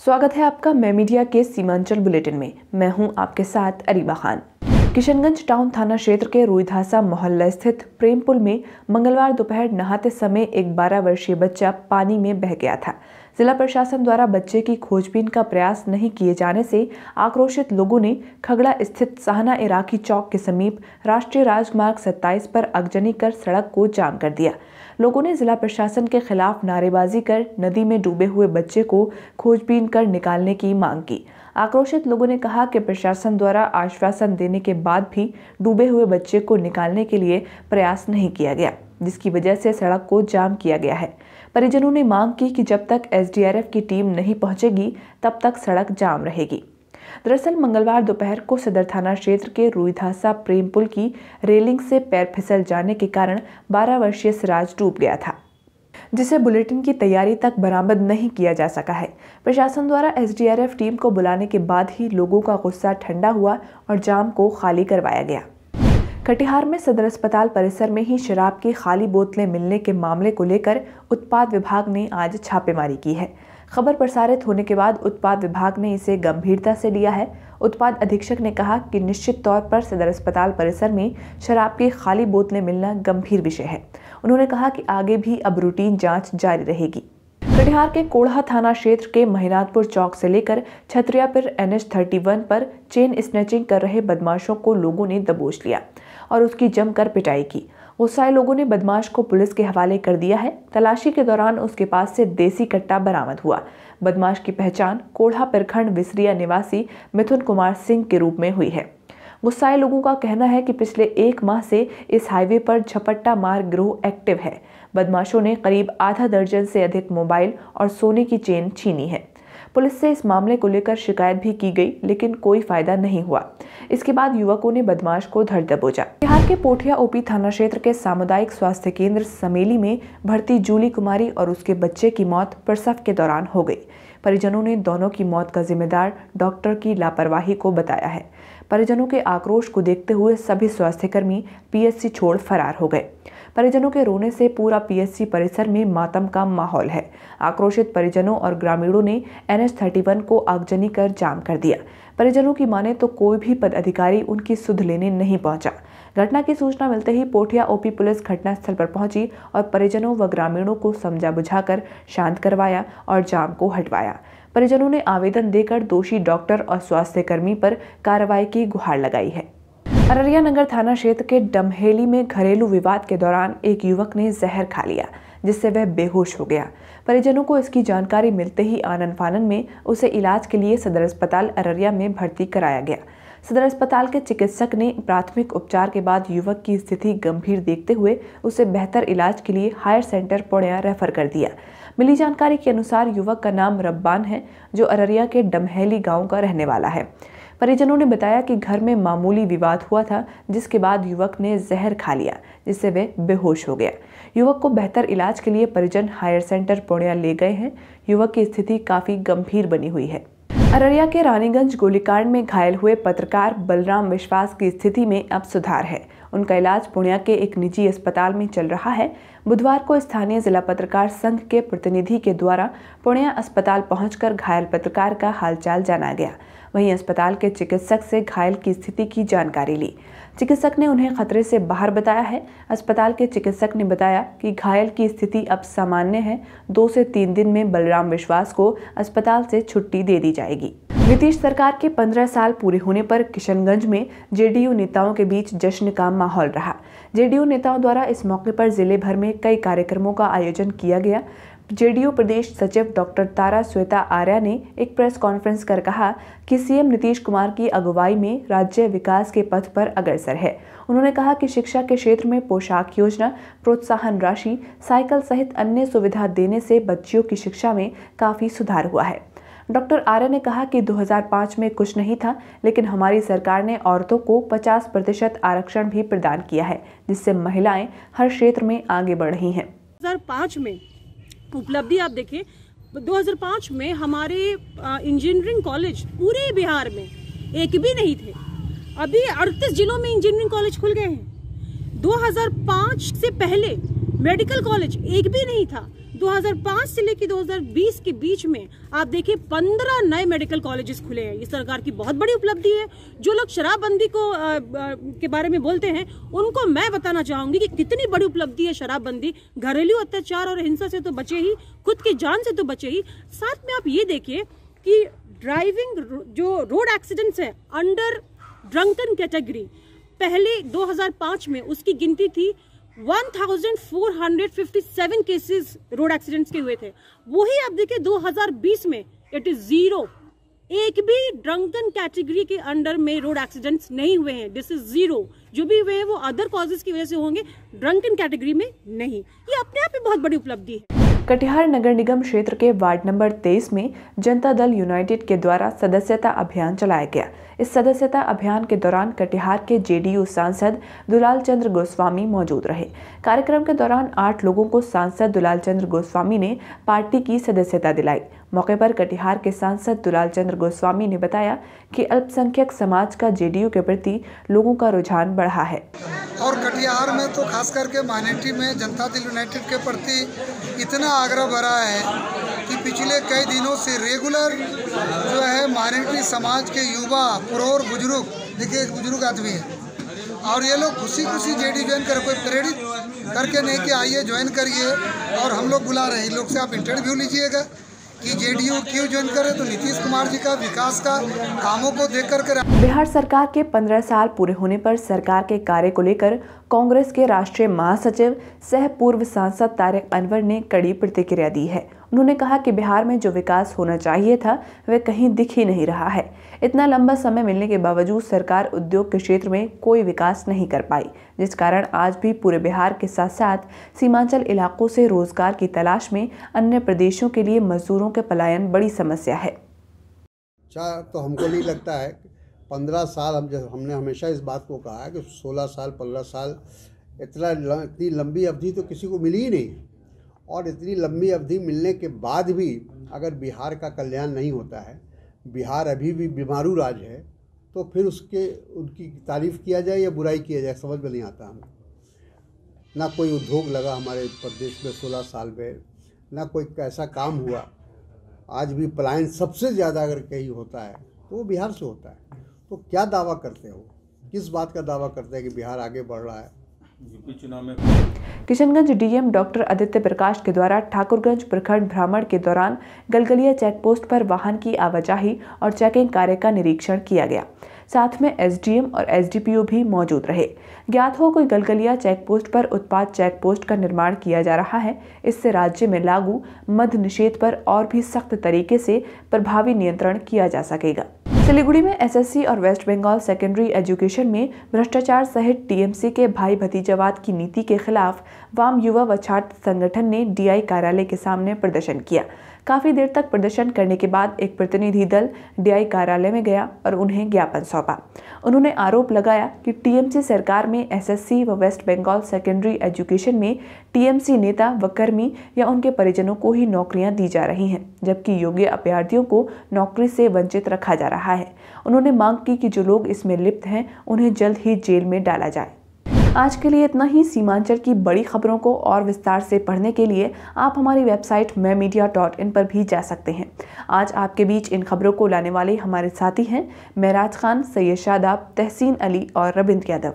स्वागत है आपका मैं मीडिया के सीमांचल बुलेटिन में। मैं हूँ आपके साथ अरीबा खान। किशनगंज टाउन थाना क्षेत्र के रुईधासा मोहल्ला स्थित प्रेमपुल में मंगलवार दोपहर नहाते समय एक 12 वर्षीय बच्चा पानी में बह गया था। जिला प्रशासन द्वारा बच्चे की खोजबीन का प्रयास नहीं किए जाने से आक्रोशित लोगों ने खगड़ा स्थित सहना इराकी चौक के समीप राष्ट्रीय राजमार्ग 27 पर अगजनी कर सड़क को जाम कर दिया। लोगों ने जिला प्रशासन के खिलाफ नारेबाजी कर नदी में डूबे हुए बच्चे को खोजबीन कर निकालने की मांग की। आक्रोशित लोगों ने कहा कि प्रशासन द्वारा आश्वासन देने के बाद भी डूबे हुए बच्चे को निकालने के लिए प्रयास नहीं किया गया। जिसकी वजह से सड़क को जाम किया गया है। परिजनों ने मांग की कि जब तक एसडीआरएफ की टीम नहीं पहुंचेगी, तब तक सड़क जाम रहेगी। दरअसल मंगलवार दोपहर को सदर थाना क्षेत्र के रुईधासा प्रेम पुल की रेलिंग से पैर फिसल जाने के कारण 12 वर्षीय सिराज डूब गया था, जिसे बुलेटिन की तैयारी तक बरामद नहीं किया जा सका है। प्रशासन द्वारा एसडीआरएफ टीम को बुलाने के बाद ही लोगों का गुस्सा ठंडा हुआ और जाम को खाली करवाया गया। कटिहार में सदर अस्पताल परिसर में ही शराब की खाली बोतलें मिलने के मामले को लेकर उत्पाद विभाग ने आज छापेमारी की है। खबर प्रसारित होने के बाद उत्पाद विभाग ने इसे गंभीरता से लिया है। उत्पाद अधीक्षक ने कहा कि निश्चित तौर पर सदर अस्पताल परिसर में शराब की खाली बोतलें मिलना गंभीर विषय है। उन्होंने कहा कि आगे भी अब रूटीन जाँच जारी रहेगी। कटिहार के कोढ़ा थाना क्षेत्र के महिनाथपुर चौक से लेकर Chhatariyapur N H thirty one पर चेन स्नैचिंग कर रहे बदमाशों को लोगों ने दबोच लिया। और उसकी जमकर पिटाई की। गुस्साए लोगों ने बदमाश को पुलिस के हवाले कर दिया है। तलाशी के दौरान उसके पास से देसी कट्टा बरामद हुआ। बदमाश की पहचान कोढ़ा प्रखंड विसरिया निवासी मिथुन कुमार सिंह के रूप में हुई है। गुस्साए लोगों का कहना है कि पिछले एक माह से इस हाईवे पर झपट्टा मार ग्रोह एक्टिव है। बदमाशों ने करीब आधा दर्जन से अधिक मोबाइल और सोने की चेन छीनी है। पुलिस से इस मामले को लेकर शिकायत भी की गई, लेकिन कोई फ़ायदा नहीं हुआ। इसके बाद युवकों ने बदमाश को धर दबोचा। बिहार के पोठिया ओपी थाना क्षेत्र के सामुदायिक स्वास्थ्य केंद्र समेली में भर्ती जूली कुमारी और उसके बच्चे की मौत प्रसव के दौरान हो गई। परिजनों ने दोनों की मौत का जिम्मेदार डॉक्टर की लापरवाही को बताया है। परिजनों के आक्रोश को देखते हुए सभी स्वास्थ्यकर्मी पीएससी छोड़ फरार हो गए। परिजनों के रोने से पूरा पीएससी परिसर में मातम का माहौल है। आक्रोशित परिजनों और ग्रामीणों ने एन को आगजनी कर जाम कर दिया। परिजनों की माने तो कोई भी पदाधिकारी उनकी सुध लेने नहीं पहुँचा। घटना की सूचना मिलते ही पोठिया ओपी पुलिस घटनास्थल पर पहुँची और परिजनों व ग्रामीणों को समझा बुझाकर शांत करवाया और जाम को हटवाया। परिजनों ने आवेदन देकर दोषी डॉक्टर और स्वास्थ्यकर्मी पर कार्रवाई की गुहार लगाई है। अररिया नगर थाना क्षेत्र के डमहेली में घरेलू विवाद के दौरान एक युवक ने जहर खा लिया, जिससे वह बेहोश हो गया। परिजनों को इसकी जानकारी मिलते ही आनंद फानन में उसे इलाज के लिए सदर अस्पताल अररिया में भर्ती कराया गया। सदर अस्पताल के चिकित्सक ने प्राथमिक उपचार के बाद युवक की स्थिति गंभीर देखते हुए उसे बेहतर इलाज के लिए हायर सेंटर पुणिया रेफर कर दिया। मिली जानकारी के अनुसार युवक का नाम रब्बान है, जो अररिया के डमहेली गाँव का रहने वाला है। परिजनों ने बताया कि घर में मामूली विवाद हुआ था, जिसके बाद युवक ने जहर खा लिया, जिससे वे बेहोश हो गया। युवक को बेहतर इलाज के लिए परिजन हायर सेंटर पूर्णिया ले गए हैं। युवक की स्थिति काफ़ी गंभीर बनी हुई है। अररिया के रानीगंज गोलीकांड में घायल हुए पत्रकार बलराम विश्वास की स्थिति में अब सुधार है। उनका इलाज पुणिया के एक निजी अस्पताल में चल रहा है। बुधवार को स्थानीय जिला पत्रकार संघ के प्रतिनिधि के द्वारा पुणिया अस्पताल पहुंचकर घायल पत्रकार का हालचाल जाना गया। वहीं अस्पताल के चिकित्सक से घायल की स्थिति की जानकारी ली। चिकित्सक ने उन्हें खतरे से बाहर बताया है। अस्पताल के चिकित्सक ने बताया कि घायल की स्थिति अब सामान्य है। दो से तीन दिन में बलराम विश्वास को अस्पताल से छुट्टी दे दी जाएगी। नीतीश सरकार के 15 साल पूरे होने पर किशनगंज में जेडीयू नेताओं के बीच जश्न का माहौल रहा। जेडीयू नेताओं द्वारा इस मौके पर ज़िले भर में कई कार्यक्रमों का आयोजन किया गया। जेडीयू प्रदेश सचिव डॉक्टर तारा श्वेता आर्या ने एक प्रेस कॉन्फ्रेंस कर कहा कि सीएम नीतीश कुमार की अगुवाई में राज्य विकास के पथ पर अग्रसर है। उन्होंने कहा कि शिक्षा के क्षेत्र में पोशाक योजना, प्रोत्साहन राशि, साइकिल सहित अन्य सुविधा देने से बच्चियों की शिक्षा में काफ़ी सुधार हुआ है। डॉक्टर आर्य ने कहा कि 2005 में कुछ नहीं था, लेकिन हमारी सरकार ने औरतों को 50 प्रतिशत आरक्षण भी प्रदान किया है, जिससे महिलाएँ हर क्षेत्र में आगे बढ़ रही हैं। 2005 में उपलब्धि आप देखें 2005 में हमारे इंजीनियरिंग कॉलेज पूरे बिहार में एक भी नहीं थे। अभी अड़तीस जिलों में इंजीनियरिंग कॉलेज खुल गए हैं। 2005 से पहले मेडिकल कॉलेज एक भी नहीं था। 2005 से लेकर 2020 के बीच में आप देखिए 15 नए मेडिकल कॉलेजेस खुले हैं। ये सरकार की बहुत बड़ी उपलब्धि है। जो लोग शराबबंदी को आ, आ, के बारे में बोलते हैं उनको मैं बताना चाहूँगी कि कितनी बड़ी उपलब्धि है शराबबंदी। घरेलू अत्याचार और हिंसा से तो बचे ही खुद की जान से तो बचे ही। साथ में आप ये देखिए कि ड्राइविंग जो रोड एक्सीडेंट्स है अंडर ड्रंकन कैटेगरी पहले 2005 में उसकी गिनती थी 1457 केसेस रोड एक्सीडेंट्स के हुए थे। वही आप देखिए 2020 में इट इज़ ज़ीरो एक भी ड्रंकन कैटेगरी के अंडर में रोड एक्सीडेंट्स नहीं हुए हैं। दिस इज़ ज़ीरो जो भी हुए हैं, वो अदर कॉजेज की वजह से होंगे। ड्रंकन कैटेगरी में नहीं। ये अपने आप में बहुत बड़ी उपलब्धि है। कटिहार नगर निगम क्षेत्र के वार्ड नंबर 23 में जनता दल यूनाइटेड के द्वारा सदस्यता अभियान चलाया गया। इस सदस्यता अभियान के दौरान कटिहार के जेडीयू सांसद दुलाल चंद्र गोस्वामी मौजूद रहे। कार्यक्रम के दौरान आठ लोगों को सांसद दुलाल चंद्र गोस्वामी ने पार्टी की सदस्यता दिलाई। मौके पर कटिहार के सांसद दुलाल चंद्र गोस्वामी ने बताया कि अल्पसंख्यक समाज का जेडीयू के प्रति लोगों का रुझान बढ़ा है। और कटिहार में तो खास करके माइनॉरिटी में जनता दल यूनाइटेड के प्रति इतना आग्रह भरा है कि पिछले कई दिनों से रेगुलर जो है माइनॉरिटी समाज के युवा, पुरोर, बुज़ुर्ग, देखिए एक बुज़ुर्ग आदमी है। और ये लोग खुशी खुशी जेडी ज्वाइन कर, कोई प्रेरित करके नहीं कि आइए ज्वाइन करिए और हम लोग बुला रहे हैं। लोग से आप इंटरव्यू लीजिएगा। कि जेडीयू क्यों ज्वाइन करे तो नीतीश कुमार जी का विकास का कामों को देख कर बिहार सरकार के 15 साल पूरे होने पर सरकार के कार्य को लेकर कांग्रेस के राष्ट्रीय महासचिव सह पूर्व सांसद तारिक अनवर ने कड़ी प्रतिक्रिया दी है। उन्होंने कहा कि बिहार में जो विकास होना चाहिए था, वह कहीं दिख ही नहीं रहा है। इतना लंबा समय मिलने के बावजूद सरकार उद्योग के क्षेत्र में कोई विकास नहीं कर पाई, जिस कारण आज भी पूरे बिहार के साथ साथ सीमांचल इलाकों से रोज़गार की तलाश में अन्य प्रदेशों के लिए मजदूरों के पलायन बड़ी समस्या है। अच्छा तो हमको नहीं लगता है पंद्रह साल हम जब हमने हमेशा इस बात को कहा है कि सोलह साल, पंद्रह साल, इतना इतनी लंबी अवधि तो किसी को मिली ही नहीं। और इतनी लंबी अवधि मिलने के बाद भी अगर बिहार का कल्याण नहीं होता है, बिहार अभी भी बीमारू राज है तो फिर उसके, उनकी तारीफ़ किया जाए या बुराई किया जाए, समझ में नहीं आता हमें। ना कोई उद्योग लगा हमारे प्रदेश में सोलह साल में, ना कोई ऐसा काम हुआ। आज भी पलायन सबसे ज़्यादा अगर कहीं होता है तो वो बिहार से होता है। तो क्या दावा करते हो? किस बात का दावा करते हैं कि बिहार आगे बढ़ रहा है? किशनगंज डीएम डॉक्टर आदित्य प्रकाश के द्वारा ठाकुरगंज प्रखंड भ्रमण के दौरान गलगलिया चेक पोस्ट पर वाहन की आवाजाही और चेकिंग कार्य का निरीक्षण किया गया। साथ में एसडीएम और एसडीपीओ भी मौजूद रहे। ज्ञात हो कोई गलगलिया चेक पोस्ट पर उत्पाद चेक पोस्ट का निर्माण किया जा रहा है, इससे राज्य में लागू मध निषेध पर और भी सख्त तरीके से प्रभावी नियंत्रण किया जा सकेगा। सिलीगुड़ी में एसएससी और वेस्ट बंगाल सेकेंडरी एजुकेशन में भ्रष्टाचार सहित टीएमसी के भाई भतीजावाद की नीति के खिलाफ वाम युवा व छात्र संगठन ने डीआई कार्यालय के सामने प्रदर्शन किया। काफ़ी देर तक प्रदर्शन करने के बाद एक प्रतिनिधि दल डीआई कार्यालय में गया और उन्हें ज्ञापन सौंपा। उन्होंने आरोप लगाया कि टीएमसी सरकार में एसएससी व वेस्ट बंगाल सेकेंडरी एजुकेशन में टीएमसी नेता व कर्मी या उनके परिजनों को ही नौकरियाँ दी जा रही हैं, जबकि योग्य अभ्यर्थियों को नौकरी से वंचित रखा जा रहा है। उन्होंने मांग की कि जो लोग इसमें लिप्त हैं, उन्हें जल्द ही जेल में डाला जाए। आज के लिए इतना ही। सीमांचल की बड़ी खबरों को और विस्तार से पढ़ने के लिए आप हमारी वेबसाइट मैं मीडिया डॉट इन पर भी जा सकते हैं। आज आपके बीच इन खबरों को लाने वाले हमारे साथी हैं महराज खान, सैयद शादाब, तहसीन अली और रविंद्र यादव।